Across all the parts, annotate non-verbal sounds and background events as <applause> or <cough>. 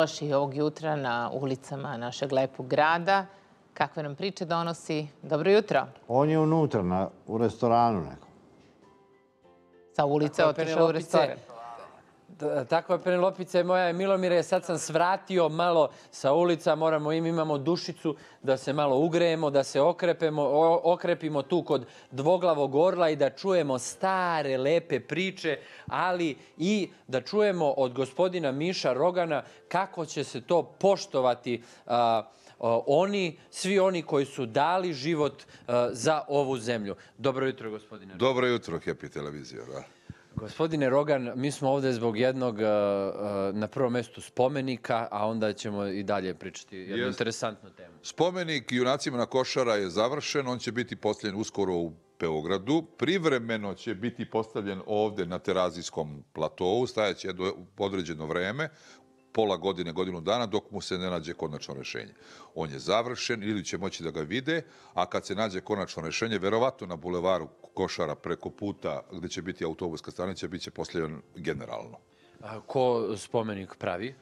Došli ovog jutra na ulicama našeg lepog grada. Kakve nam priče donosi? Dobro jutro. On je unutra, u restoranu nekom. Sa ulice otišao u restoran. Tako je, Penelopice moja. Milomire, sad sam svratio malo sa ulica. Moramo im, imamo dušicu da se malo ugrejemo, da se okrepemo, okrepimo tu kod dvoglavog orla i da čujemo stare, lepe priče, ali i da čujemo od gospodina Miša Rogana kako će se to poštovati oni, svi oni koji su dali život za ovu zemlju. Dobro jutro, gospodine. Dobro jutro, Happy Televizija. Gospodine Rogan, mi smo ovdje zbog jednog uh, uh, na prvom mjestu spomenika, a onda ćemo i dalje pričati jednu interesantnu temu. Spomenik junacima na Košara je završen, on će biti postavljen uskoro u Beogradu. Privremeno će biti postavljen ovdje na terazijskom platovu, stajaće jedno određeno vreme pola godine, godinu dana, dok mu se ne nađe konačno rešenje. On je završen ili će moći da ga vide, a kad se nađe konačno rešenje, verovatno na bulevaru Košara preko puta gdje će biti autobuska stanica, bit će posljedan generalno. A ko spomenik pravi?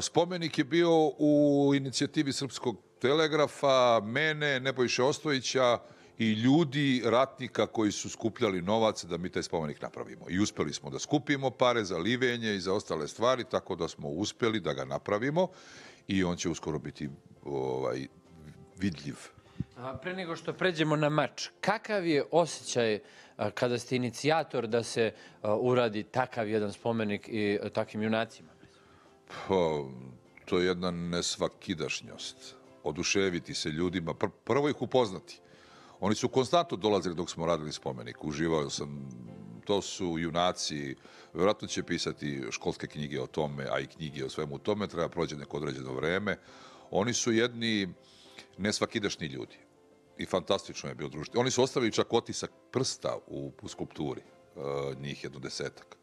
Spomenik je bio u inicijativi Srpskog telegrafa, mene, Nebojše Ostojića, i ljudi, ratnika koji su skupljali novac da mi taj spomenik napravimo. I uspeli smo da skupimo pare za livenje i za ostale stvari, tako da smo uspeli da ga napravimo i on će uskoro biti ovaj, vidljiv. A pre nego što pređemo na mač, kakav je osjećaj kada ste inicijator da se uradi takav jedan spomenik i takvim junacima? Pa, to je jedna nesvakidašnjost. Oduševiti se ljudima, prvo ih upoznati. Oni su konstantno dolazili dok smo radili spomenik. Uživao sam, to su junaci, vjerojatno će pisati školske knjige o tome, a i knjige o svemu tome, treba prođe neko određeno vreme. Oni su jedni nesvakidašnji ljudi i fantastično je bio društvo. Oni su ostavili čak otisak prsta u, u skulpturi, uh, njih jedno desetak.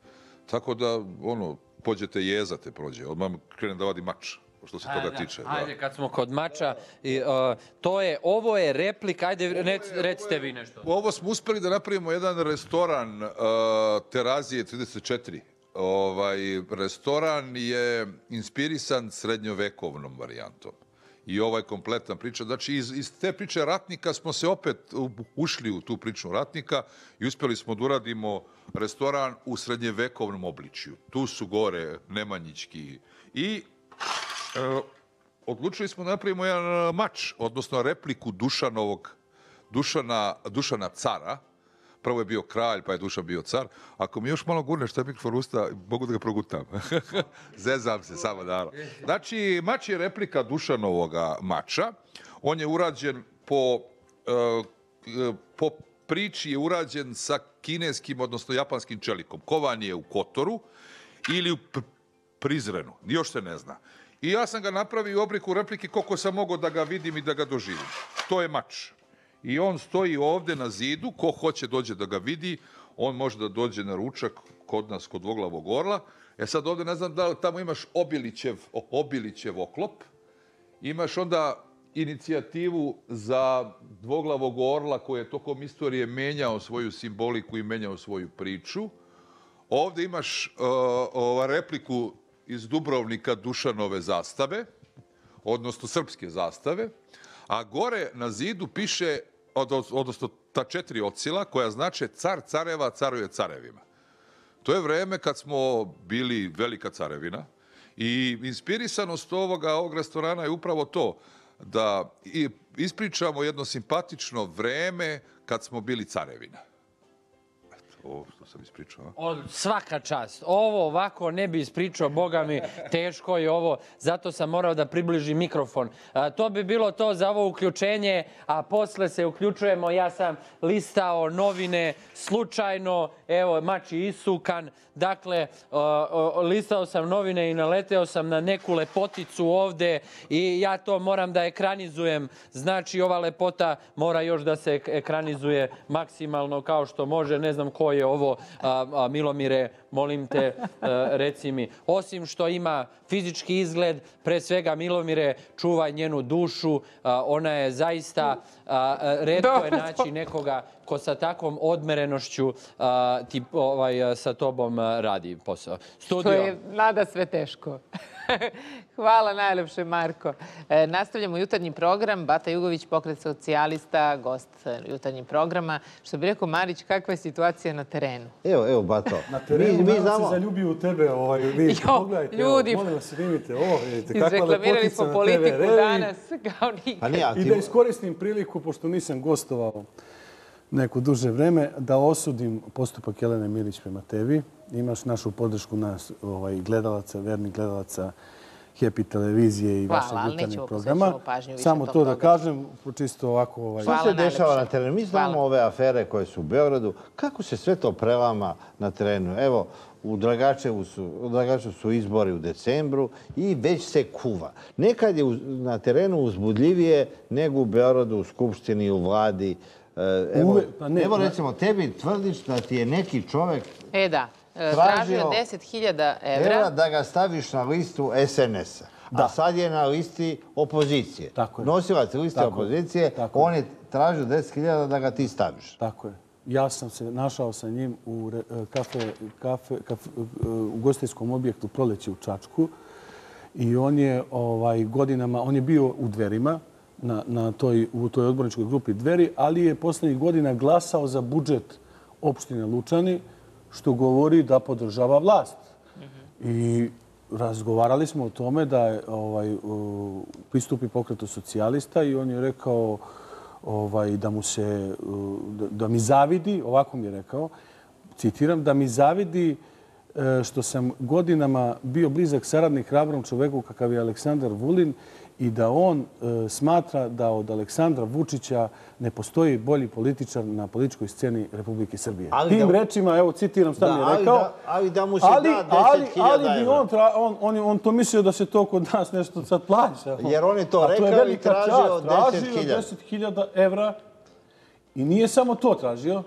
Tako da, ono, pođete jezate, prođe, odmah krenem da vadi mač što se toga tiče. Ajde, kad smo kod mača, i, uh, to je, ovo je replika, ajde, rec, recite vi nešto. Ovo smo uspeli da napravimo jedan restoran uh, Terazije 34. Ovaj, restoran je inspirisan srednjovekovnom varijantom. I ovaj kompletna priča. Znači, iz, iz te priče ratnika smo se opet ušli u tu priču ratnika i uspeli smo da uradimo restoran u srednjevekovnom obličju. Tu su gore Nemanjićki i E, odlučili smo napravimo jedan e, mač, odnosno repliku Dušanovog, Dušana, Dušana cara. Prvo je bio kralj, pa je Dušan bio car. Ako mi još malo gurneš taj mikrofon usta, mogu da ga progutam. <laughs> Zezam se, samo da. Znači, mač je replika Dušanovoga mača. On je urađen po, uh, po priči je urađen sa kineskim, odnosno japanskim čelikom. Kovan je u Kotoru ili u Prizrenu. Još se ne zna. I ja sam ga napravio u obliku replike koliko sam mogao da ga vidim i da ga doživim. To je mač. I on stoji ovde na zidu, ko hoće dođe da ga vidi, on može da dođe na ručak kod nas, kod dvoglavog orla. E sad ovde ne znam da li tamo imaš Obilićev, Obilićev oklop, imaš onda inicijativu za dvoglavog orla koji je tokom istorije menjao svoju simboliku i menjao svoju priču. Ovde imaš uh, ova repliku iz Dubrovnika Dušanove zastave, odnosno srpske zastave, a gore na zidu piše, odnosno ta četiri ocila, koja znače car careva, caruje carevima. To je vreme kad smo bili velika carevina i inspirisanost ovoga, ovog restorana je upravo to, da ispričamo jedno simpatično vreme kad smo bili carevina ovo što sam ispričao. Od svaka čast. Ovo ovako ne bi ispričao, boga mi, teško je ovo, zato sam morao da približim mikrofon. A, to bi bilo to za ovo uključenje, a posle se uključujemo, ja sam listao novine slučajno, evo, mači isukan, dakle, o, o, listao sam novine i naleteo sam na neku lepoticu ovde i ja to moram da ekranizujem. Znači, ova lepota mora još da se ekranizuje maksimalno kao što može, ne znam ko je ovo, a, a, Milomire, molim te, a, reci mi. Osim što ima fizički izgled, pre svega Milomire, čuvaj njenu dušu, a, ona je zaista, a, redko je naći nekoga ko sa takvom odmerenošću a, ti, ovaj, sa tobom radi posao. Studio. To je nada sve teško. <laughs> Hvala najlepše, Marko. E, nastavljamo jutarnji program. Bata Jugović, pokret socijalista, gost e, jutarnjeg programa. Što bi rekao Marić, kakva je situacija na terenu? Evo, evo, Bato. Na terenu mi, mi mi znamo... se zaljubio u tebe. Ovaj, vidite, Jo, pogledajte, ljudi. Evo, molim vas, vidite ovo. Vidite, kakva Izreklamirali smo politiku TV danas kao Pa nikad. nije, a I da iskoristim priliku, pošto nisam gostovao neko duže vreme, da osudim postupak Jelene Milić prema tebi. Imaš našu podršku nas, ovaj, gledalaca, vernih gledalaca Happy televizije i Hvala, vašeg jutarnjeg programa. Samo to da kažem, čisto ovako... Ovaj, Hvala se dešava na terenu? Mi znamo Hvala. ove afere koje su u Beogradu. Kako se sve to prelama na terenu? Evo, u Dragačevu su, u Dragačevu su izbori u decembru i već se kuva. Nekad je uz- na terenu uzbudljivije nego u Beogradu, u Skupštini, u vladi. E, Evo, Uve- pa ne, evo recimo, tebi tvrdiš da ti je neki čovek E da, e, Tražio tražio 10.000 evra da ga staviš na listu SNS-a. A sad je na listi opozicije. Tako je. Nosilac liste Tako opozicije, Tako on je tražio 10.000 da ga ti staviš. Tako je. Ja sam se našao sa njim u e, kafe, kafe, kafe, e, u gostijskom objektu Proleće u Čačku i on je ovaj, godinama, on je bio u dverima, na, na toj, u toj odborničkoj grupi dveri, ali je poslednjih godina glasao za budžet opštine Lučani, što govori da podržava vlast. I razgovarali smo o tome da je, ovaj, pristupi pokretu socijalista i on je rekao ovaj, da mu se, da, mi zavidi, ovako mi je rekao, citiram, da mi zavidi e, što sam godinama bio blizak saradnik hrabrom čoveku kakav je Aleksandar Vulin i da on e, smatra da od Aleksandra Vučića ne postoji bolji političar na političkoj sceni Republike Srbije. Ali Tim da- rečima, evo citiram šta mi je ali rekao. da- ali da mu se ali, da ali, 10.000 ali bi evra. on, tra, on, on, je- on to mislio da se to kod nas nešto sad plaća. Jer on je to rekao i tražio čast. Tražio 10.000. 10.000 evra i nije samo to tražio.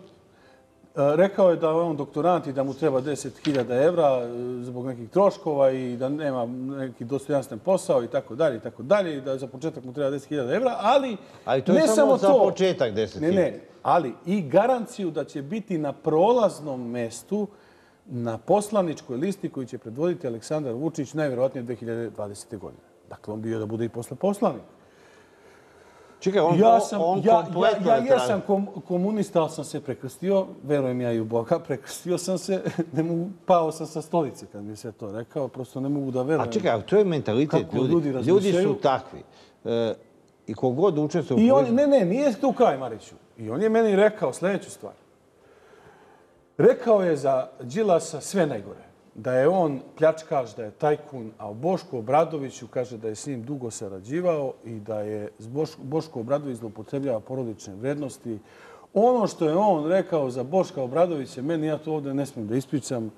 E, Rekao je da je on doktorant i da mu treba 10.000 evra e, zbog nekih troškova i da nema neki dostojanstven posao i tako dalje i tako dalje i da za početak mu treba 10.000 evra, ali, Ali to je ne samo za to. početak 10.000. Ne, ne, ali i garanciju da će biti na prolaznom mestu na poslaničkoj listi koju će predvoditi Aleksandar Vučić najvjerojatnije 2020. godine. Dakle, on bio da bude i posle poslanik. Čekaj, on, Ja sam, on ja, ja, kompletno ja je tražio. jesam kom, komunista, ali sam se prekrstio, verujem ja i u Boga, <laughs> prekrstio sam se, <laughs> ne mogu, pao sam sa stolice kad mi je sve to rekao, prosto ne mogu da verujem. A čekaj, to je mentalitet Kako ljudi. ljudi Ljudi, su takvi. E, I kogod učestvuje u politici- ne, ne, nije tu kraj, Mariću. I on je meni rekao sljedeću stvar. Rekao je za Đilasa sve najgore. Da je on pljačkaš, da je tajkun, a o Bošku Obradoviću kaže da je s njim dugo sarađivao i da je Boško Obradović zloupotrebljava porodične vrednosti. Ono što je on rekao za Boška Obradovića, meni ja to ovdje ne smijem da ispričam,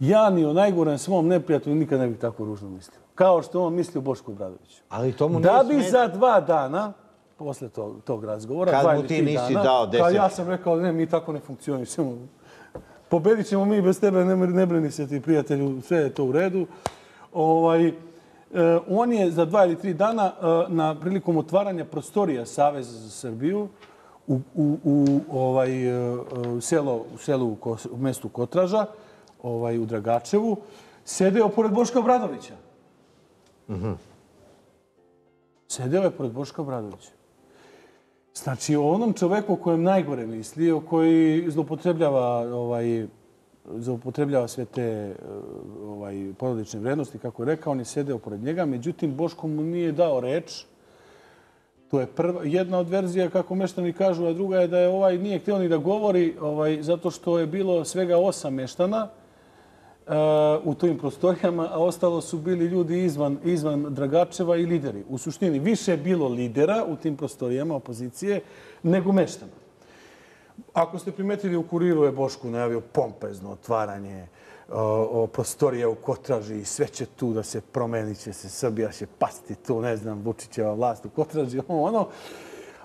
ja ni o najgorem svom neprijatelju nikad ne bih tako ružno mislio. Kao što on misli o Bošku Obradoviću. Ali to mu Da bi za dva dana, posle tog, tog razgovora, Kad dva mu ti nisi dana, dao 10. ja sam rekao, ne, mi tako ne funkcionišemo. Pobedit ćemo mi bez tebe, ne, ne brini se ti prijatelju, sve je to u redu. Ovaj, e, on je za dva ili tri dana e, na prilikom otvaranja prostorija Saveza za Srbiju u, u, u ovaj, e, selo, u selu u, Kos, u mestu Kotraža, ovaj, u Dragačevu, sedeo pored Boška Obradovića. Sedeo je pored Boška Obradovića. Znači, o onom čoveku o kojem najgore misli, o koji zlopotrebljava, ovaj, zlopotrebljava sve te eh, ovaj, porodične vrednosti, kako je rekao, on je sedeo pored njega, međutim, Boško mu nije dao reč. To je prva, jedna od verzija, kako meštani kažu, a druga je da je ovaj nije htio ni da govori, ovaj, zato što je bilo svega osam meštana, u tojim prostorijama, a ostalo su bili ljudi izvan, izvan Dragačeva i lideri. U suštini, više je bilo lidera u tim prostorijama opozicije nego meštana. Ako ste primetili, u kuriru je Bošku najavio pompezno otvaranje o, o prostorija u Kotraži i sve će tu da se promeni, će se Srbija će pasti tu, ne znam, Vučićeva vlast u Kotraži, ono. ono.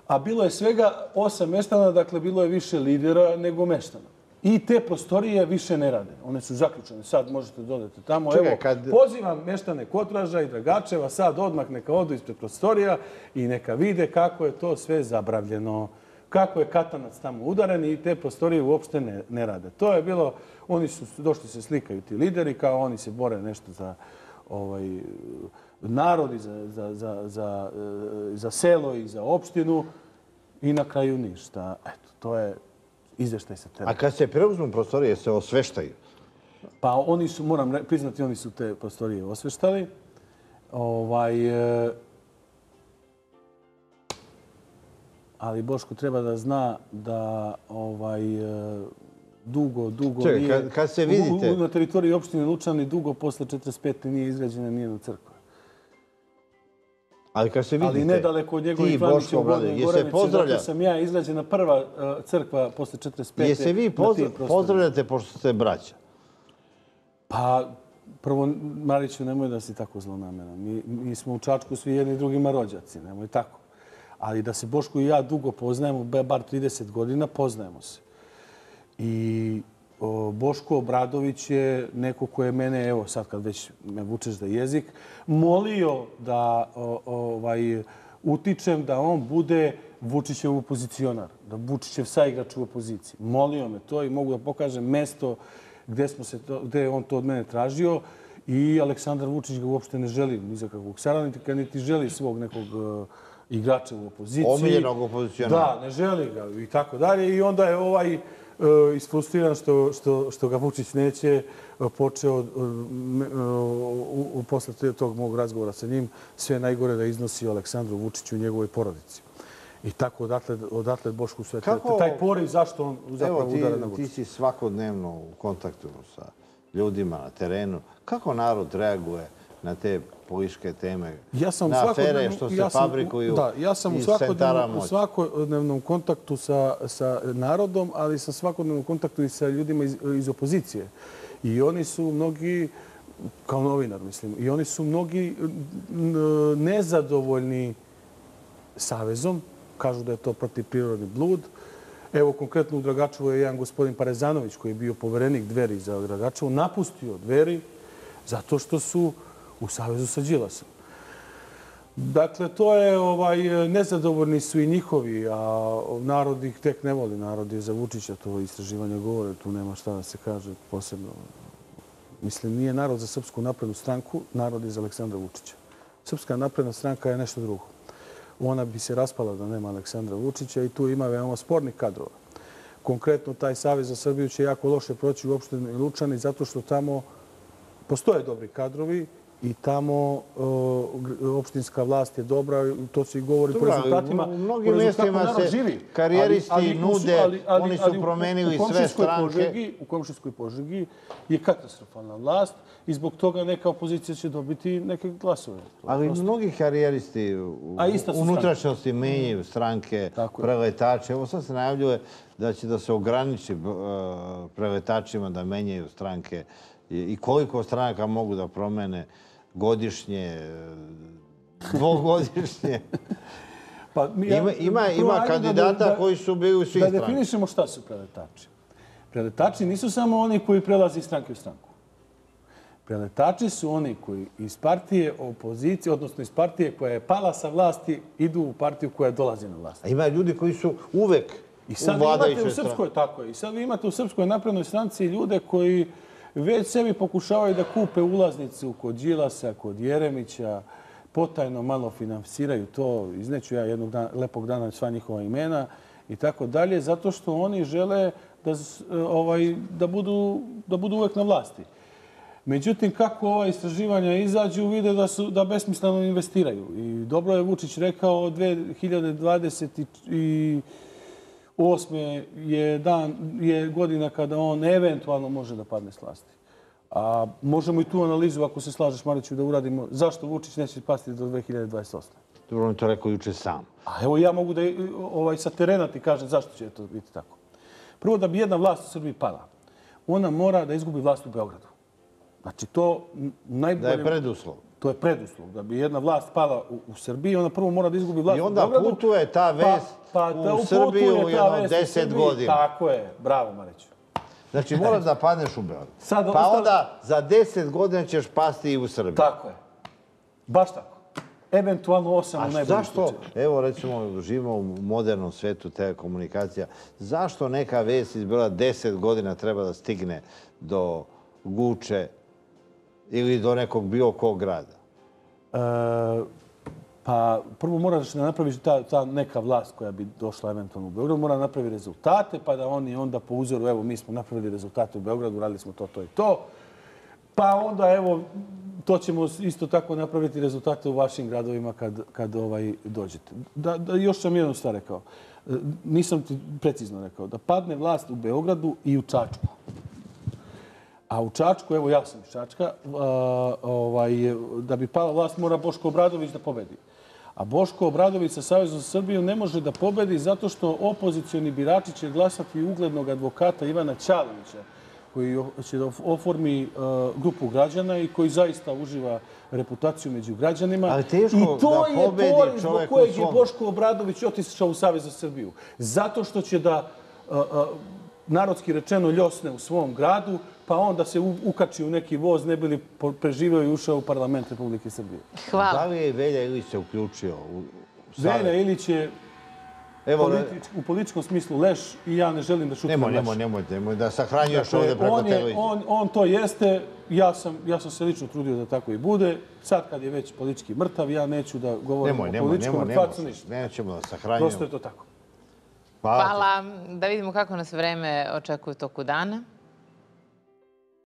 A bilo je svega osam meštana, dakle bilo je više lidera nego meštana. I te prostorije više ne rade. One su zaključene. Sad možete dodati tamo. Čekaj, Evo, kad- pozivam meštane Kotraža i Dragačeva sad odmah neka odu ispred prostorija i neka vide kako je to sve zabravljeno. Kako je katanac tamo udaren i te prostorije uopšte ne, ne rade. To je bilo, oni su došli se slikaju ti lideri kao oni se bore nešto za ovaj, narod i za, za, za, za, e, za selo i za opštinu i na kraju ništa. Eto, to je izveštaj sa terena. A kad se preuzmu prostorije, se osveštaju. Pa oni su, moram priznati, oni su te prostorije osveštali. Ovaj, e, ali Boško treba da zna da ovaj, e, dugo, dugo Čekaj, nije... kad- kad se u- vidite- U, na teritoriji opštine Lučani dugo posle 45. nije izgrađena nijedna crkva. Ali kad se vidite... Ali nedaleko od njegovih Boško klanića u Gornjoj Gorevici, pozdravlja, dakle sam ja izgrađena prva e, crkva posle 45. je se vi pozdra- pozdravljate pošto ste braća? Pa, prvo, Mariću, nemoj da si tako zlonameran. Mi, mi smo u Čačku svi jedni drugima rođaci, nemoj tako. Ali da se Boško i ja dugo poznajemo, bar 30 godina, poznajemo se. I Boško Obradović je neko ko je mene, evo sad kad već me vučeš za jezik, molio da ovaj, utičem da on bude Vučićev opozicionar, da Vučićev saigrač u opoziciji. Molio me to i mogu da pokažem mesto gde, smo se to, gde je on to od mene tražio i Aleksandar Vučić ga uopšte ne želi ni za kakvog saradnika, niti želi svog nekog uh, igrača u opoziciji. Omiljenog opozicionara. Da, ne želi ga i tako dalje. I onda je ovaj isfrustriran što, što, što ga Vučić neće uh, počeo uh, u, u, posle tog mog razgovora sa njim sve najgore da iznosi Aleksandru Vučiću i njegovoj porodici. I tako odatle, odatle Bošku sve. Kako- Taj poriv zašto on Evo, zapravo ti, udara na ti Vučića. si svakodnevno u kontaktu sa ljudima na terenu. Kako narod reaguje na te političke teme? Ja sam na afere što se ja sam fabrikuju Da, ja sam u iz centara svakodnevnom, u svakodnevnom kontaktu sa, sa narodom, ali sam svakodnevnom kontaktu i sa ljudima iz, iz opozicije. I oni su mnogi, kao novinar mislim, i oni su mnogi nezadovoljni savezom. Kažu da je to protivprirodni blud. Evo, konkretno u Dragačevu je jedan gospodin Parezanović, koji je bio poverenik dveri za Dragačevu, napustio dveri zato što su u savezu sa Đilasom. Dakle, to je, ovaj, nezadovoljni su i njihovi, a narod ih tek ne voli. Narod je za Vučića, to istraživanje govore, tu nema šta da se kaže posebno. Mislim, nije narod za Srpsku naprednu stranku, narod je za Aleksandra Vučića. Srpska napredna stranka je nešto drugo. Ona bi se raspala da nema Aleksandra Vučića i tu ima veoma spornih kadrova. Konkretno, taj Savez za Srbiju će jako loše proći u opštini Lučani zato što tamo postoje dobri kadrovi i tamo e, opštinska vlast je dobra, to se i govori po rezultatima. u mnogim mjestima se živi. karijeristi Ali- ali u- nude, ali- ali- oni su u- promenili u sve stranke. Požegi, u Komšijskoj Požegi je katastrofalna vlast i zbog toga neka opozicija će dobiti neke glasove. Ali mnogi karijeristi u unutrašnjosti menjaju stranke, preletače. Evo sad se najavljuje da će da se ograniči e, preletačima da menjaju stranke i i koliko stranaka mogu da promene godišnje, dvogodišnje. <laughs> Pa, Ima, ima, ima da- kandidata da- koji su bili u svih Da stranaka. definišemo šta su preletači. Preletači nisu samo oni koji prelaze iz stranke u stranku. Preletači su oni koji iz partije opozicije, odnosno iz partije koja je pala sa vlasti, idu u partiju koja dolazi na vlast. A ima ljudi koji su uvek I u sad imate vladajućoj u strani. Srpskoj, tako je, i sad vi imate u Srpskoj naprednoj stranci ljude koji već sebi pokušavaju da kupe ulaznicu kod Đilasa, kod Jeremića, potajno malo finansiraju to, izneću ja jednog dana, lepog dana sva njihova imena i tako dalje, zato što oni žele da, ovaj, da, budu, da budu uvek na vlasti. Međutim, kako ova istraživanja izađu, vide da su da besmisleno investiraju. I dobro je Vučić rekao 2020. i 2028. je dan je godina kada on eventualno može da padne s vlasti. A možemo i tu analizu, ako se slažeš, Mariću, da uradimo zašto Vučić neće pasti do 2028. Dobro, on to rekao juče sam. A evo ja mogu da ovaj, sa terena ti kažem zašto će to biti tako. Prvo, da bi jedna vlast u Srbiji pala, ona mora da izgubi vlast u Beogradu. Znači, to najbolje... Da je preduslov. To je preduslov. Da bi jedna vlast pala u, u Srbiji, ona prvo mora da izgubi vlast I u onda Beogradu. putuje ta vest pa, u ta- putuje Srbiju jedno u 10 Srbiji. godina. Tako je. Bravo, Mariću. Znači, moraš da padneš u Beograd. Sad Pa ostalo- onda za 10 godina ćeš pasti i u Srbiji. Tako je. Baš tako. Eventualno osam u najboljem zašto, slučaju. evo recimo, živimo u modernom svetu telekomunikacija, zašto neka vest iz Beograda 10 godina treba da stigne do Guče ili do nekog bilo kog grada? E, pa prvo moraš da napraviš ta, ta neka vlast koja bi došla eventualno u Beograd, mora napraviti napravi rezultate, pa da oni onda po uzoru, evo mi smo napravili rezultate u Beogradu, radili smo to, to i to. Pa onda evo, to ćemo isto tako napraviti rezultate u vašim gradovima kad, kad ovaj dođete. Da, da, još sam jednu stvar rekao. E, nisam ti precizno rekao. Da padne vlast u Beogradu i u Čačku. A u Čačku, evo ja sam iz Čačka, a, ovaj, da bi pala vlast mora Boško Obradović da pobedi. A Boško Obradović sa Savjezom za Srbiju ne može da pobedi zato što opozicioni birači će glasati uglednog advokata Ivana Ćalovića, koji će da oformi uh, grupu građana i koji zaista uživa reputaciju među građanima. Ali teško I to da je pobedi zbog kojeg je Boško Obradović otišao u Savez za Srbiju. Zato što će da, uh, uh, narodski rečeno, ljosne u svom gradu, pa onda se ukači u neki voz, ne bi li po- preživio i ušao u parlament Republike Srbije. Hvala. Da li je Velja Ilić se uključio u, u Savez? Velja Ilić je Evo, politič, u političkom smislu leš i ja ne želim da šutim nemoj, leš. nemoj, nemoj, nemoj da sahranjuješ Dakle, ovdje preko televizije. on, on to jeste, ja sam, ja sam se lično trudio da tako i bude. Sad kad je već politički mrtav, ja neću da govorim Nemoj, o nemoj, političkom nemoj, nemoj. mrtvacu ništa. Nećemo da Prosto sahranjujemo. je to tako. Hvala. Hvala. Da vidimo kako nas vreme očekuje u toku dana.